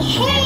你出来